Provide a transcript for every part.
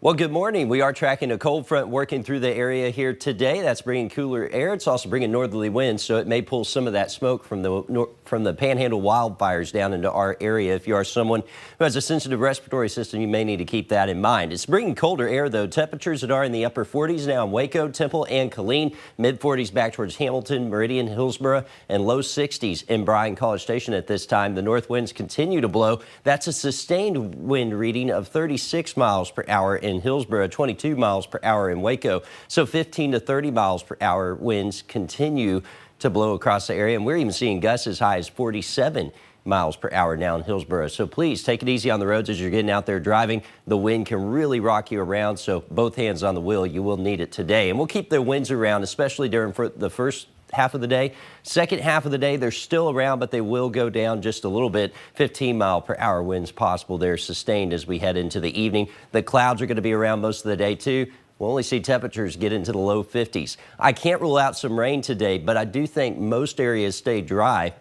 Well, good morning. We are tracking a cold front working through the area here today. That's bringing cooler air. It's also bringing northerly winds, so it may pull some of that smoke from the from the Panhandle wildfires down into our area. If you are someone who has a sensitive respiratory system, you may need to keep that in mind. It's bringing colder air, though. Temperatures that are in the upper 40s now in Waco, Temple, and Killeen. Mid 40s back towards Hamilton, Meridian, Hillsboro, and low 60s in Bryan College Station at this time. The north winds continue to blow. That's a sustained wind reading of 36 miles per hour in Hillsboro, 22 miles per hour in Waco. So 15 to 30 miles per hour winds continue to blow across the area. And we're even seeing gusts as high as 47 miles per hour now in Hillsboro. So please take it easy on the roads as you're getting out there driving. The wind can really rock you around. So both hands on the wheel, you will need it today. And we'll keep the winds around, especially during the first half of the day. Second half of the day, they're still around, but they will go down just a little bit. 15 mile per hour winds possible. They're sustained as we head into the evening. The clouds are going to be around most of the day, too. We'll only see temperatures get into the low 50s. I can't rule out some rain today, but I do think most areas stay dry.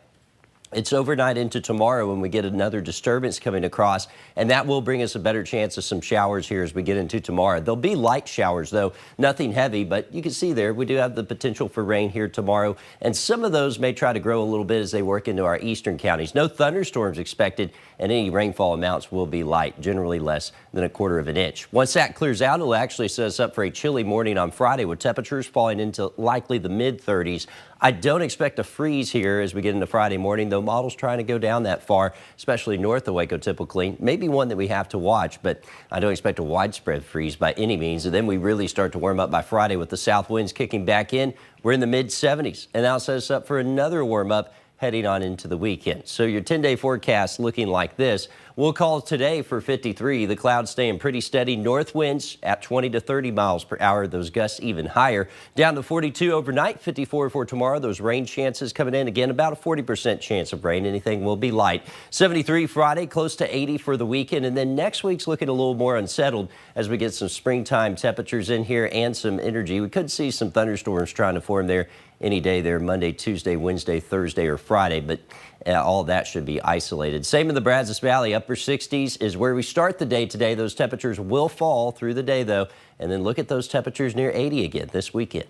It's overnight into tomorrow when we get another disturbance coming across, and that will bring us a better chance of some showers here as we get into tomorrow. There'll be light showers, though, nothing heavy, but you can see there we do have the potential for rain here tomorrow, and some of those may try to grow a little bit as they work into our eastern counties. No thunderstorms expected, and any rainfall amounts will be light, generally less than a quarter of an inch. Once that clears out, it'll actually set us up for a chilly morning on Friday with temperatures falling into likely the mid 30s. I don't expect a freeze here as we get into Friday morning, though models trying to go down that far, especially north of Waco typically. Maybe one that we have to watch, but I don't expect a widespread freeze by any means. And then we really start to warm up by Friday with the south winds kicking back in. We're in the mid 70s, and that'll set us up for another warm up heading on into the weekend. So your 10-day forecast looking like this. We'll call today for 53. The clouds staying pretty steady. North winds at 20 to 30 miles per hour. Those gusts even higher. Down to 42 overnight. 54 for tomorrow. Those rain chances coming in again. About a 40% chance of rain. Anything will be light. 73 Friday. Close to 80 for the weekend. And then next week's looking a little more unsettled as we get some springtime temperatures in here and some energy. We could see some thunderstorms trying to form there any day there Monday, Tuesday, Wednesday, Thursday, or Friday, but uh, all that should be isolated. Same in the Brazos Valley, upper 60s is where we start the day today. Those temperatures will fall through the day, though, and then look at those temperatures near 80 again this weekend.